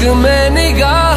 Too many gar